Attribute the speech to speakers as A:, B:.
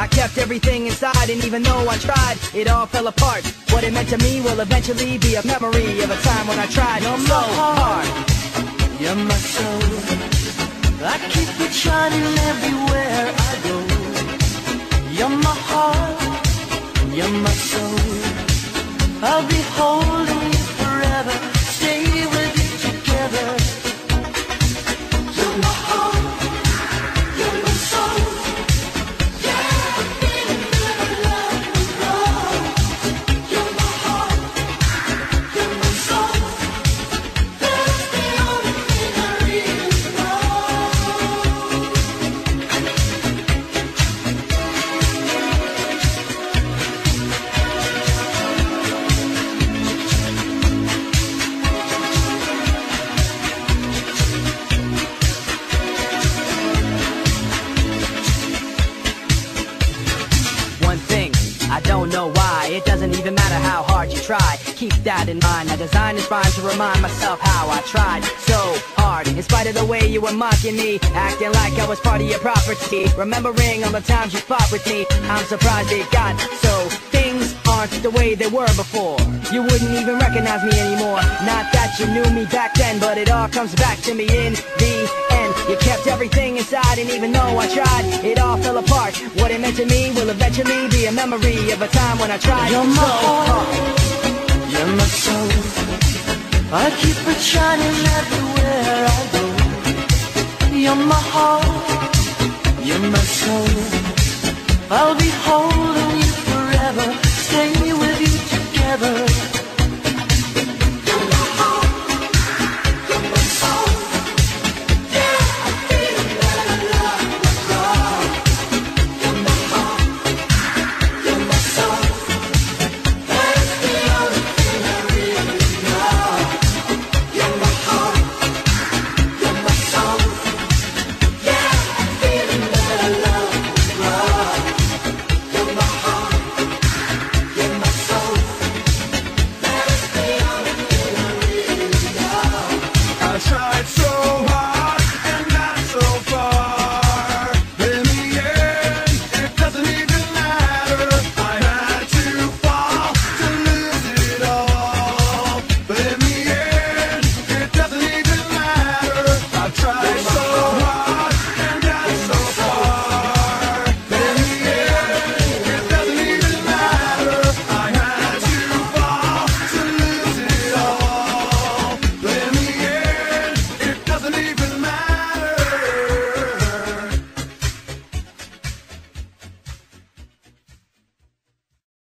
A: I kept everything inside, and even though I tried, it all fell apart. What it meant to me will eventually be a memory of a time when I tried
B: You're
A: so
B: heart.
A: hard.
B: You're my soul. I keep it shining everywhere I
A: don't know why. It doesn't even matter how hard you try. Keep that in mind. I designed this rhyme to remind myself how I tried so hard. In spite of the way you were mocking me, acting like I was part of your property. Remembering all the times you fought with me, I'm surprised it got so. Things aren't the way they were before. You wouldn't even recognize me anymore. Not that you knew me back then, but it all comes back to me in the. You kept everything inside, and even though I tried, it all fell apart. What it meant to me will eventually be a memory of a time when I tried
B: You're my
A: so
B: heart. You're my soul. I keep it shining everywhere I go. You're my heart. You're my soul. I'll be holding you forever. Stay with you together. hard, so hard.